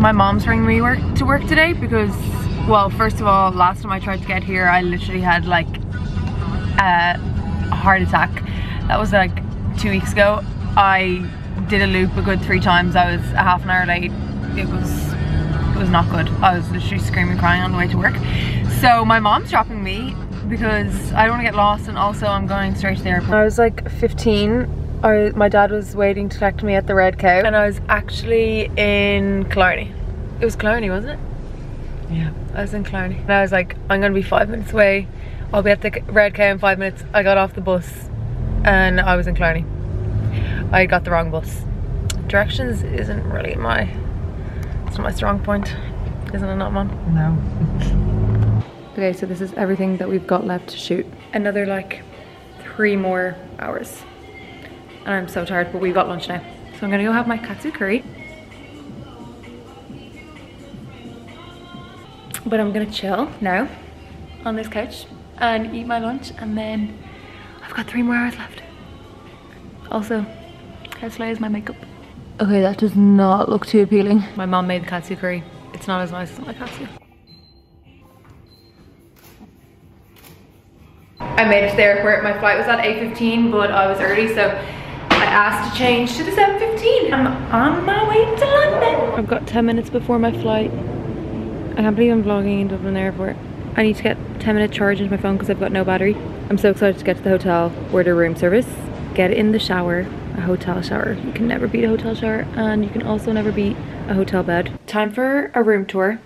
My mom's bringing me work to work today because, well, first of all, last time I tried to get here, I literally had like a heart attack. That was like two weeks ago. I did a loop a good three times. I was a half an hour late. It was it was not good. I was literally screaming crying on the way to work. So my mom's dropping me because I don't want to get lost and also I'm going straight to the airport. I was like 15. I, my dad was waiting to talk to me at the Red Cow and I was actually in Killarney. It was Killarney, wasn't it? Yeah, I was in Killarney. And I was like, I'm gonna be five minutes away. I'll be at the Red Cow in five minutes. I got off the bus and I was in Killarney. I got the wrong bus. Directions isn't really my, it's not my strong point. Isn't it not, Mom? No. Okay, so this is everything that we've got left to shoot. Another like three more hours. And I'm so tired, but we've got lunch now. So I'm gonna go have my katsu curry. But I'm gonna chill now on this couch and eat my lunch and then I've got three more hours left. Also, how slay is my makeup? Okay, that does not look too appealing. My mom made the katsu curry. It's not as nice as my katsu. I made it to the airport. My flight was at 8.15, but I was early, so I asked to change to the 7.15. I'm on my way to London. I've got 10 minutes before my flight. I can't believe I'm vlogging in Dublin Airport. I need to get 10 minute charge into my phone because I've got no battery. I'm so excited to get to the hotel, order room service, get in the shower, a hotel shower. You can never beat a hotel shower and you can also never beat a hotel bed. Time for a room tour.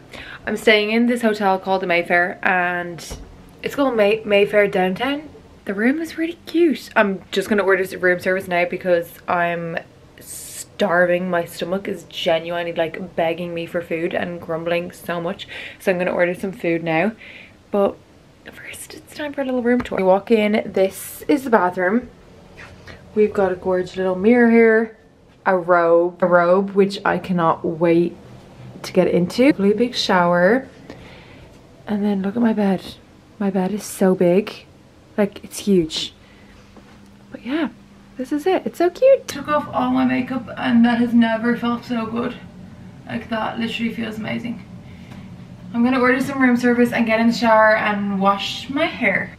I'm staying in this hotel called the Mayfair and it's called May Mayfair Downtown. The room is really cute. I'm just gonna order room service now because I'm starving. My stomach is genuinely like begging me for food and grumbling so much. So I'm gonna order some food now. But first it's time for a little room tour. We walk in, this is the bathroom. We've got a gorgeous little mirror here, a robe, a robe which I cannot wait to get into. Really big shower. And then look at my bed. My bed is so big. Like, it's huge. But yeah, this is it. It's so cute. Took off all my makeup and that has never felt so good. Like that literally feels amazing. I'm gonna order some room service and get in the shower and wash my hair.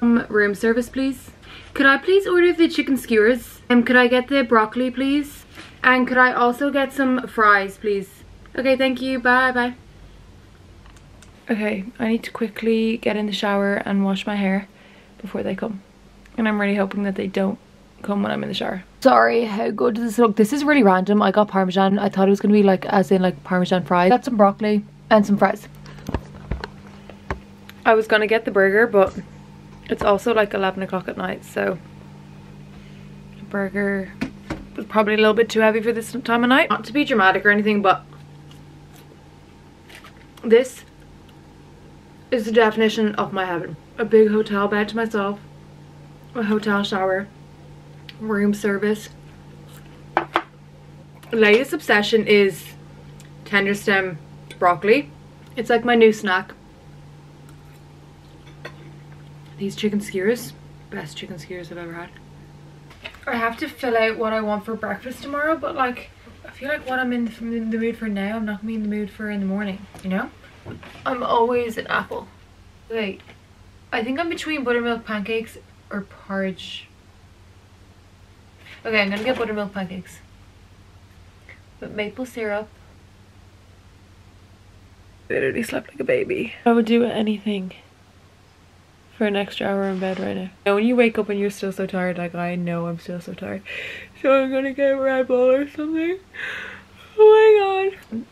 Um, room service please. Could I please order the chicken skewers? And um, could I get the broccoli please? And could I also get some fries please? Okay, thank you. Bye bye. Okay, I need to quickly get in the shower and wash my hair before they come. And I'm really hoping that they don't come when I'm in the shower. Sorry, how good does this look? This is really random. I got Parmesan. I thought it was going to be like, as in like Parmesan fries. Got some broccoli and some fries. I was going to get the burger, but it's also like 11 o'clock at night, so the burger was probably a little bit too heavy for this time of night. Not to be dramatic or anything, but this is the definition of my heaven. A big hotel bed to myself, a hotel shower, room service. Latest obsession is tender stem broccoli. It's like my new snack. These chicken skewers, best chicken skewers I've ever had. I have to fill out what I want for breakfast tomorrow, but like, I feel like what I'm in the, in the mood for now, I'm not gonna be in the mood for in the morning, you know? I'm always an apple. Wait, I think I'm between buttermilk pancakes or porridge. Okay, I'm gonna get buttermilk pancakes. But maple syrup. Literally slept like a baby. I would do anything for an extra hour in bed right now. Now when you wake up and you're still so tired, like I know I'm still so tired. So I'm gonna get Red Bull or something. Oh my god.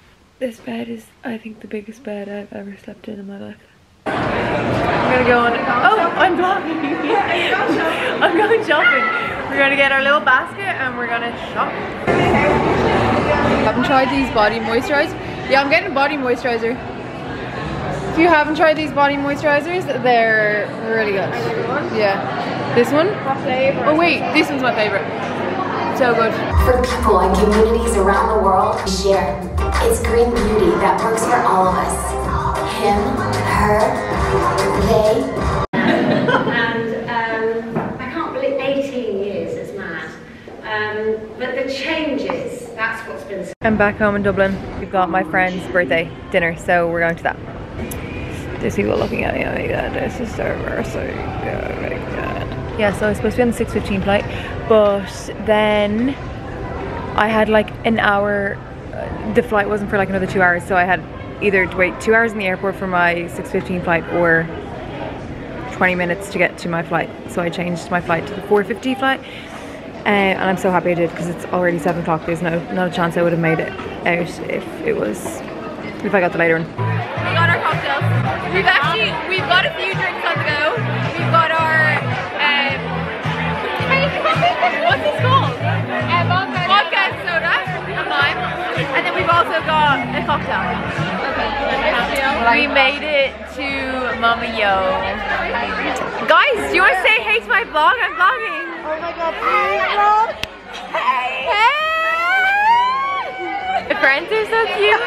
This bed is, I think, the biggest bed I've ever slept in in my life. I'm gonna go on, oh, I'm vlogging. I'm going shopping. We're gonna get our little basket and we're gonna shop. Haven't tried these body moisturizers. Yeah, I'm getting body moisturizer. If you haven't tried these body moisturizers, they're really good. Yeah. This one? Oh wait, this one's my favorite. So good. For people and communities around the world, share. It's green beauty that works for all of us. Him, her, they. and um, I can't believe 18 years is mad. Um, but the changes, that's what's been I'm back home in Dublin. We've got my friend's birthday dinner, so we're going to that. There's people looking at me. Oh my god, this is so mercy. Oh my god. Yeah, so I was supposed to be on the 6.15 flight, but then I had like an hour. The flight wasn't for like another two hours, so I had either to wait two hours in the airport for my 6.15 flight or 20 minutes to get to my flight. So I changed my flight to the 4.50 flight. Uh, and I'm so happy I did because it's already 7 o'clock. There's no not a chance I would have made it out if it was, if I got the later one. We got our cocktails. We've actually, we've got a few drinks a cocktail. We made it to Mama Yo. Guys, do you want to say hey to my vlog? I'm vlogging. Oh my god, please, vlog. Hey! The friends are so cute.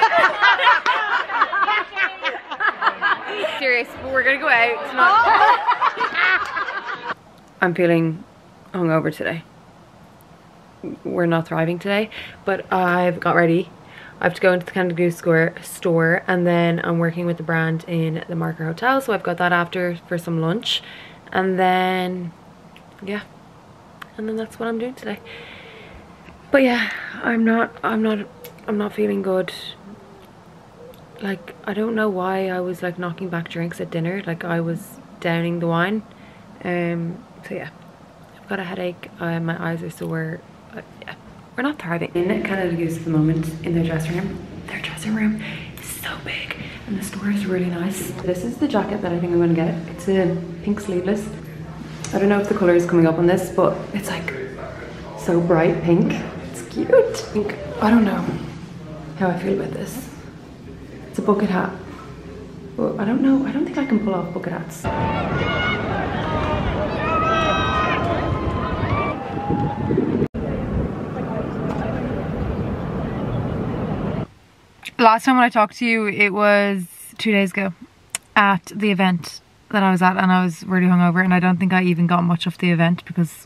Serious, but we're gonna go out. Not. I'm feeling hungover today. We're not thriving today, but I've got ready. I have to go into the Canada Goose store, store and then I'm working with the brand in the Marker Hotel, so I've got that after for some lunch. And then, yeah, and then that's what I'm doing today. But yeah, I'm not, I'm not, I'm not feeling good. Like, I don't know why I was like knocking back drinks at dinner. Like I was downing the wine. Um, so yeah, I've got a headache. Uh, my eyes are sore. Uh, yeah, we're not thriving. In Canada at the moment, in their dressing room. Their dressing room is so big and the store is really nice. This is the jacket that I think I'm gonna get. It's a pink sleeveless. I don't know if the color is coming up on this, but it's like so bright pink. It's cute. Pink. I don't know how I feel about this. It's a bucket hat. Well, I don't know. I don't think I can pull off bucket hats. Last time when I talked to you, it was two days ago at the event that I was at and I was really hungover and I don't think I even got much of the event because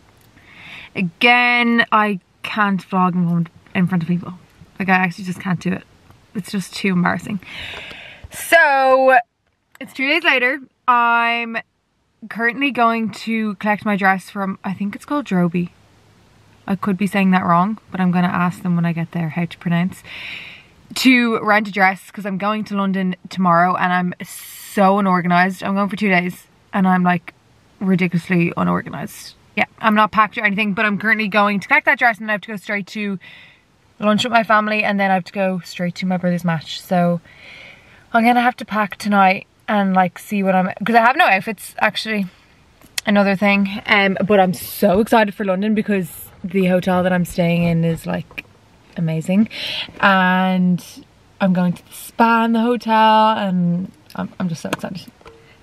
again, I can't vlog in front- of people. Like I actually just can't do it. It's just too embarrassing. So it's two days later. I'm currently going to collect my dress from, I think it's called Droby. I could be saying that wrong, but I'm going to ask them when I get there how to pronounce. To rent a dress because I'm going to London tomorrow and I'm so unorganized. I'm going for two days and I'm like ridiculously unorganized. Yeah, I'm not packed or anything, but I'm currently going to collect that dress and I have to go straight to lunch with my family and then I have to go straight to my brother's match. So I'm gonna have to pack tonight and like see what I'm because I have no outfits actually another thing um but I'm so excited for London because the hotel that I'm staying in is like amazing. And I'm going to the spa in the hotel and I'm, I'm just so excited.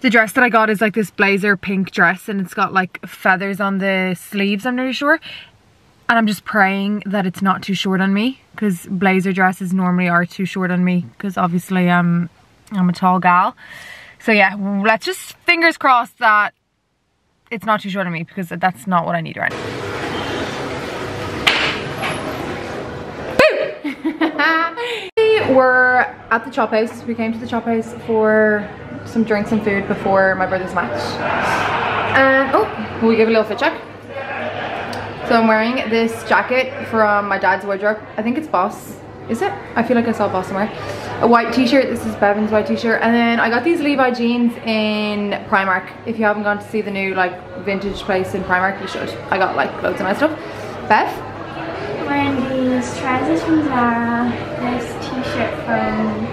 The dress that I got is like this blazer pink dress and it's got like feathers on the sleeves I'm really sure. And I'm just praying that it's not too short on me because blazer dresses normally are too short on me because obviously I'm I'm a tall gal. So yeah let's just fingers crossed that it's not too short on me because that's not what I need right now we were at the chop house we came to the chop house for some drinks and food before my brother's match and oh we give a little fit check so I'm wearing this jacket from my dad's wardrobe. I think it's Boss. Is it? I feel like I saw Boss somewhere. A white t-shirt. This is Bevan's white t-shirt. And then I got these Levi jeans in Primark. If you haven't gone to see the new like vintage place in Primark, you should. I got like loads of my stuff. Bev? Wearing these trousers from Zara, this t-shirt from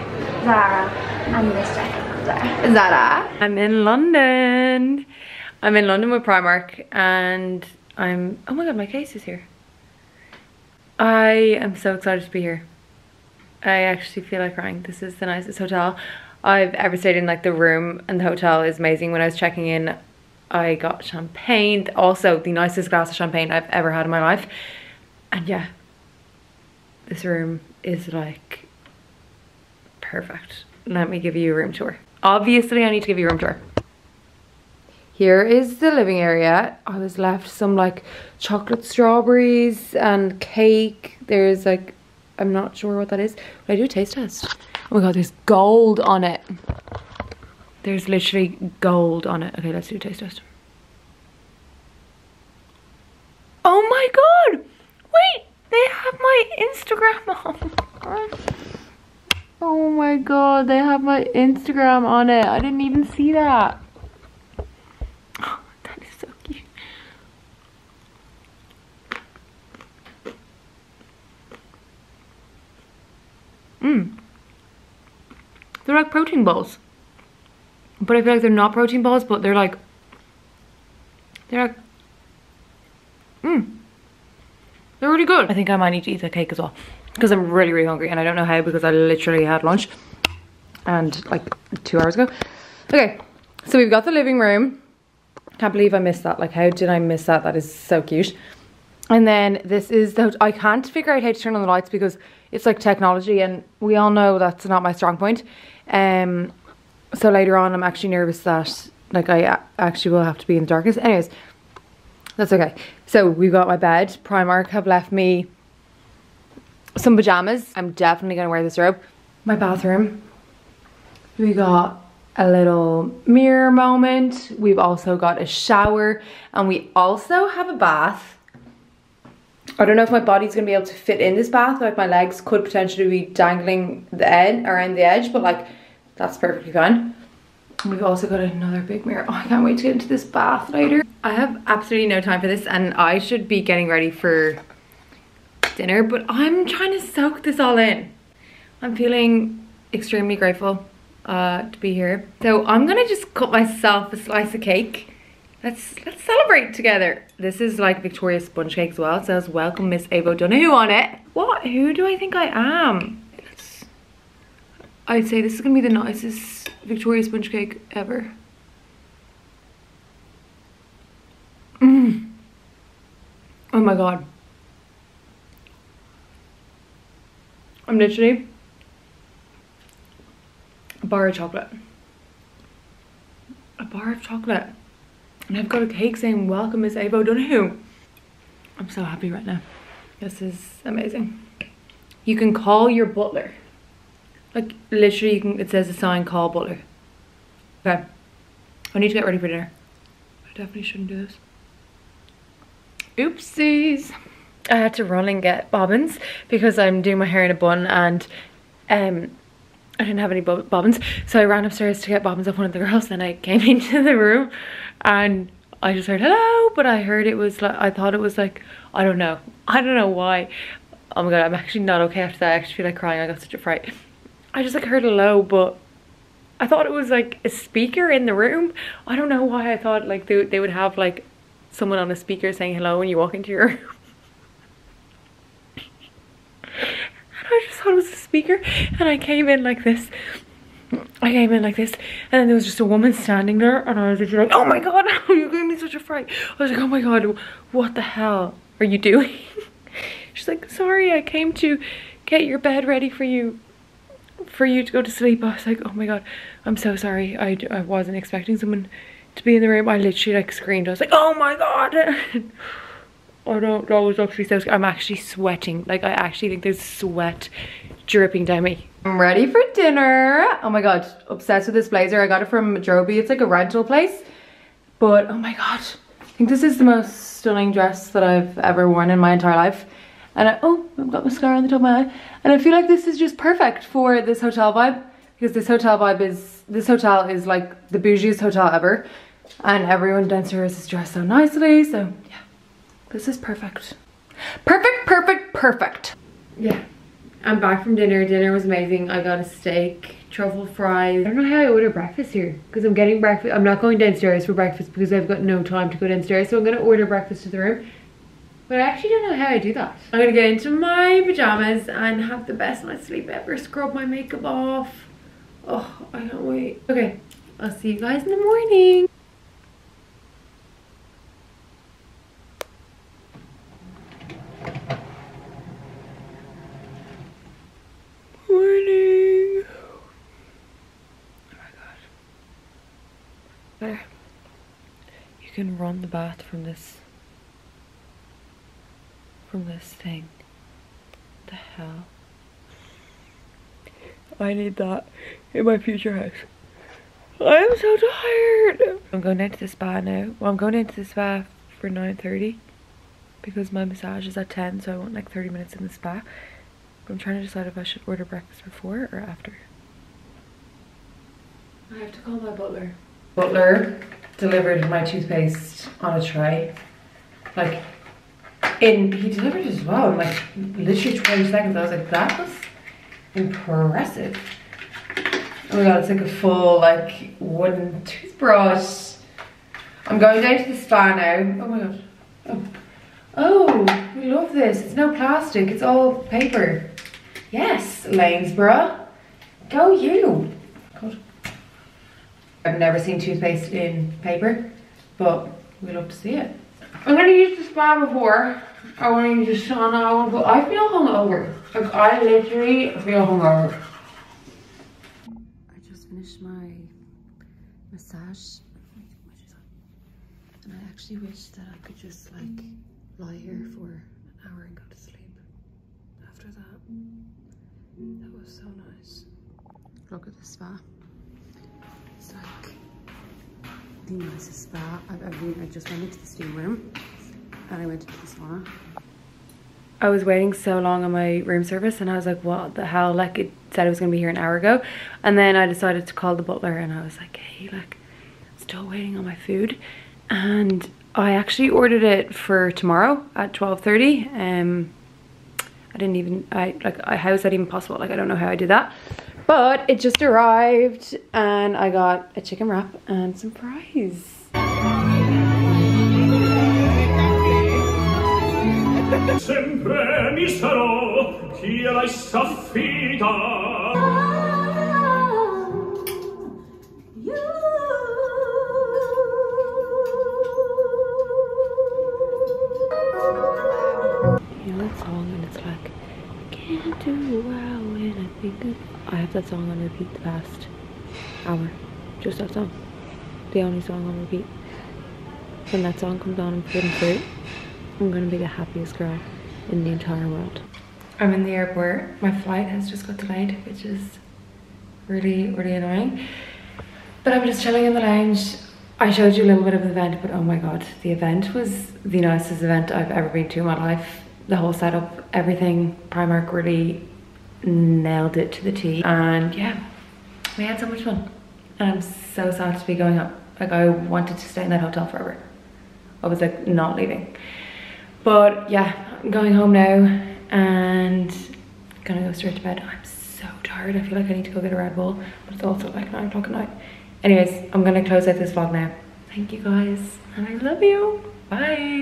Zara, and this jacket from Zara. Zara. I'm in London. I'm in London with Primark and I'm, oh my god, my case is here. I am so excited to be here. I actually feel like crying. This is the nicest hotel I've ever stayed in. Like the room and the hotel is amazing. When I was checking in, I got champagne. Also the nicest glass of champagne I've ever had in my life. And yeah, this room is like perfect. Let me give you a room tour. Obviously I need to give you a room tour. Here is the living area. I was left some like chocolate strawberries and cake. There's like I'm not sure what that is, but I do a taste test. Oh my god, there's gold on it. There's literally gold on it. Okay, let's do a taste test. Oh my god! Wait, they have my Instagram on. Oh my god, they have my Instagram on it. I didn't even see that. That is so cute. Mmm. They're like protein balls. But I feel like they're not protein balls, but they're like, they're like, mmm. They're really good. I think I might need to eat that cake as well because I'm really, really hungry and I don't know how because I literally had lunch and like two hours ago. Okay, so we've got the living room. Can't believe I missed that. Like, how did I miss that? That is so cute. And then this is the, I can't figure out how to turn on the lights because it's like technology and we all know that's not my strong point. Um, so later on I'm actually nervous that like I actually will have to be in the darkness. Anyways, that's okay. So we've got my bed. Primark have left me some pajamas. I'm definitely gonna wear this robe. My bathroom. We got a little mirror moment. We've also got a shower and we also have a bath. I don't know if my body's gonna be able to fit in this bath. Like my legs could potentially be dangling the end around the edge, but like that's perfectly fine. We've also got another big mirror. Oh, I can't wait to get into this bath later. I have absolutely no time for this and I should be getting ready for dinner, but I'm trying to soak this all in. I'm feeling extremely grateful uh, to be here. So I'm gonna just cut myself a slice of cake. Let's let's celebrate together. This is like Victoria's sponge cake as well. It says welcome Miss Eabha O'Donoghue on it. What? Who do I think I am? It's, I'd say this is gonna be the nicest Victoria sponge cake ever. Mm. Oh my god. I'm literally a bar of chocolate. A bar of chocolate. And I've got a cake saying, welcome Miss Eabha O'Donoghue. I'm so happy right now. This is amazing. You can call your butler. Like literally can, it says a sign, call butler. Okay. I need to get ready for dinner. I definitely shouldn't do this. Oopsies. I had to run and get bobbins because I'm doing my hair in a bun and um, I didn't have any bob bobbins. So I ran upstairs to get bobbins off one of the girls. Then I came into the room and I just heard hello, but I heard it was like, I thought it was like, I don't know. I don't know why. Oh my God, I'm actually not okay after that. I actually feel like crying. I got such a fright. I just like heard hello, but I thought it was like a speaker in the room. I don't know why I thought like they, they would have like someone on a speaker saying hello when you walk into your room. I just thought it was a speaker and I came in like this. I came in like this and then there was just a woman standing there and I was like, oh my god, you gave me such a fright. I was like, oh my god, what the hell are you doing? She's like, sorry, I came to get your bed ready for you for you to go to sleep. I was like, oh my god, I'm so sorry. I, I wasn't expecting someone to be in the room. I literally like screamed. I was like, oh my god. That was actually so I'm actually sweating. Like I actually think there's sweat dripping down me. I'm ready for dinner. Oh my god, obsessed with this blazer. I got it from Joby. It's like a rental place. But oh my god, I think this is the most stunning dress that I've ever worn in my entire life. And I, oh, I've got mascara on the top of my eye. And I feel like this is just perfect for this hotel vibe. Because this hotel vibe is, this hotel is like the bougiest hotel ever. And everyone downstairs is dressed so nicely. So yeah. This is perfect. Perfect, perfect, perfect. Yeah. I'm back from dinner. Dinner was amazing. I got a steak, truffle fries. I don't know how I order breakfast here because I'm getting breakfast. I'm not going downstairs for breakfast because I've got no time to go downstairs. So I'm going to order breakfast to the room. But I actually don't know how I do that. I'm going to get into my pajamas and have the best night's sleep ever. Scrub my makeup off. Oh, I can't wait. Okay, I'll see you guys in the morning. morning. Oh my god. You can run the bath from this from this thing. What the hell? I need that in my future house. I am so tired. I'm going down to the spa now. Well, I'm going into the spa for 9.30 because my massage is at 10 so I want like 30 minutes in the spa. I'm trying to decide if I should order breakfast before or after. I have to call my butler. Butler delivered my toothpaste on a tray. Like, in, he delivered it as well in like literally 20 seconds. I was like, that was impressive. Oh my god, it's like a full like wooden toothbrush. I'm going down to the spa now. Oh my god. Oh. Oh, we love this. It's no plastic, it's all paper. Yes, Lanesborough. Go you. God. I've never seen toothpaste in paper, but we love to see it. I'm gonna use the spa before. I wanna use the sauna. I, wanna go, I feel hungover. Like I literally feel hungover. I just finished my massage. And I actually wish that I could just like lie here for an hour and go to sleep after that. That was so nice. Look at the spa. It's like the nicest spa I've ever been. I just went into the steam room and I went into the sauna. I was waiting so long on my room service and I was like, what the hell? Like it said it was gonna be here an hour ago. And then I decided to call the butler and I was like, hey, like, still waiting on my food. And I actually ordered it for tomorrow at 12.30. Um, I didn't even, I like, how is that even possible? Like, I don't know how I did that. But it just arrived and I got a chicken wrap and some fries. Sempre mi sarò chi. That song on repeat the past hour. Just that song. The only song on repeat. When that song comes on and Fruit, I'm gonna be the happiest girl in the entire world. I'm in the airport. My flight has just got delayed, which is really, really annoying. But I'm just chilling in the lounge. I showed you a little bit of the event, but oh my god, the event was the nicest event I've ever been to in my life. The whole setup, everything, Primark really nailed it to the T. And yeah, we had so much fun. And I'm so sad to be going up. Like I wanted to stay in that hotel forever. I was like not leaving. But yeah, I'm going home now and gonna go straight to bed. I'm so tired. I feel like I need to go get a Red Bull, but it's also like nine o'clock at night. Anyways, I'm gonna close out this vlog now. Thank you guys, and I love you. Bye.